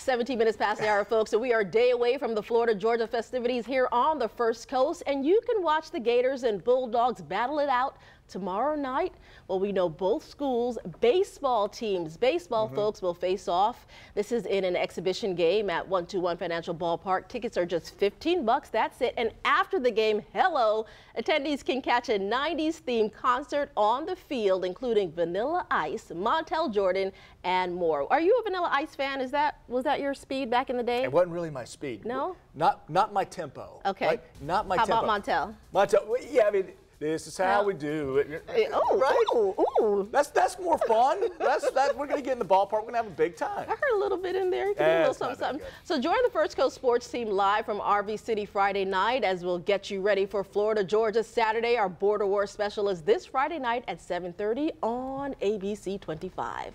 17 minutes past the hour, folks. So we are a day away from the Florida Georgia festivities here on the First Coast, and you can watch the Gators and Bulldogs battle it out tomorrow night. Well, we know both schools' baseball teams, baseball mm -hmm. folks, will face off. This is in an exhibition game at 121 Financial Ballpark. Tickets are just 15 bucks. That's it. And after the game, hello, attendees can catch a 90s themed concert on the field, including Vanilla Ice, Montell Jordan, and more. Are you a Vanilla Ice fan? Is that was that your speed back in the day? It wasn't really my speed. No. Not not my tempo. Okay. Right? Not my How tempo. How about Montell? Montell. Yeah, I mean. This is how we do it. Oh, right? Ooh, ooh. That's that's more fun. that's that. We're gonna get in the ballpark. We're gonna have a big time. I heard a little bit in there. You can do a little something, something. So join the First Coast Sports team live from RV City Friday night as we'll get you ready for Florida, Georgia Saturday. Our Border War special is this Friday night at 7:30 on ABC 25.